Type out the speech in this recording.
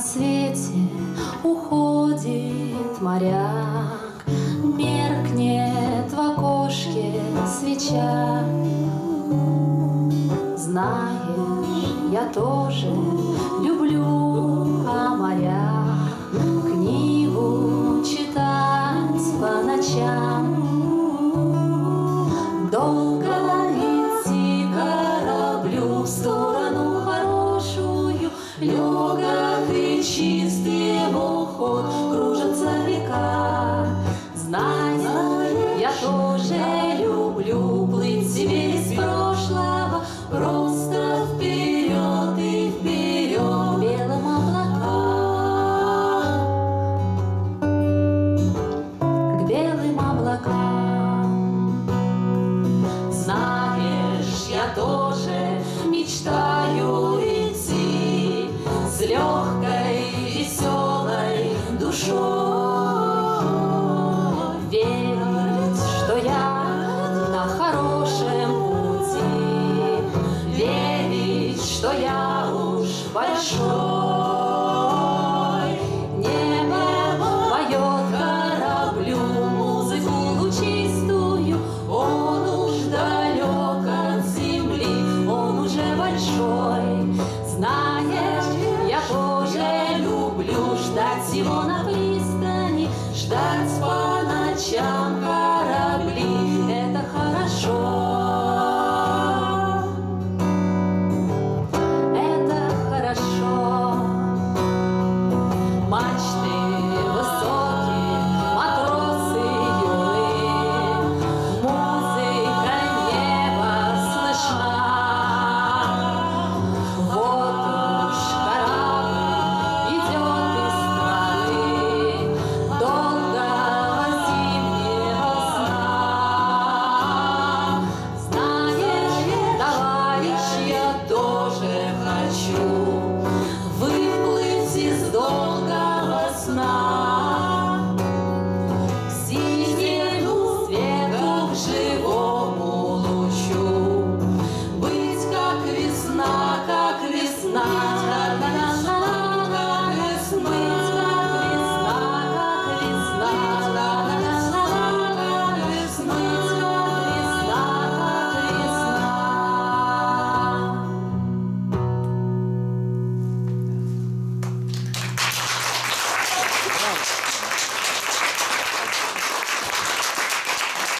рассвете уходит моряк, Меркнет в окошке свеча. Знаешь, я тоже люблю о морях Легок и чист его ход, кружатся века. Знай, я тоже люблю плыть себе из прошлого, легкой, веселой душой. Верить, что я на хорошем пути, Верить, что я уж большой. Небо поет кораблю музыку лучистую, Он уж далек от земли, он уже большой. Знаешь, всего на пристани, ждать по ночам. smile.